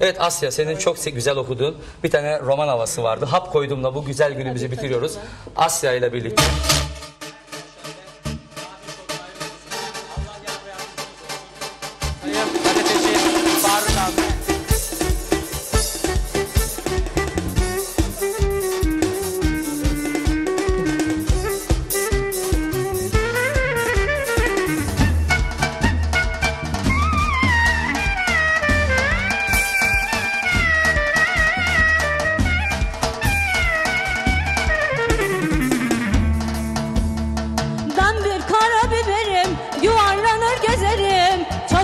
Evet Asya senin çok güzel okuduğun bir tane roman havası vardı. Hap koyduğumla bu güzel günümüzü bitiriyoruz. Asya ile birlikte.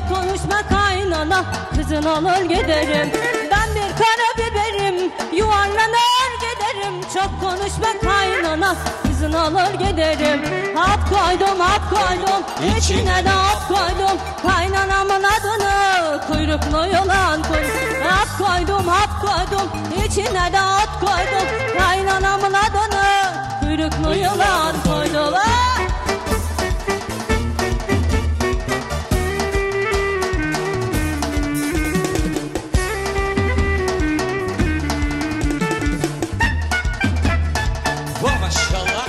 Konuşma kaynana, kızın olur giderim. Ben bir kara biberim, yuvarlanır giderim. Çok konuşma kaynana, kızın olur giderim. Hap koydum, hap koydum, içine de hap koydum. Kaynanamın adını kuyruklu yılan koydum. Hap koydum, hap koydum, içine de hap koydum. Kaynanamın adını kuyruklu yılan maşallah.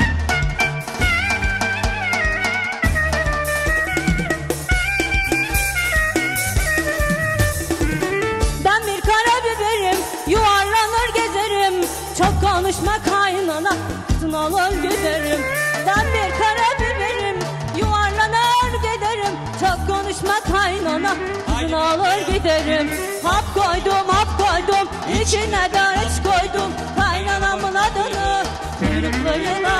Ben bir kara biberim, yuvarlanır gezerim. Çok konuşma kaynana, kızın olur giderim. Ben bir kara biberim, yuvarlanır giderim. Çok konuşma kaynana, kızın olur giderim. Hap koydum, hap koydum, Bye.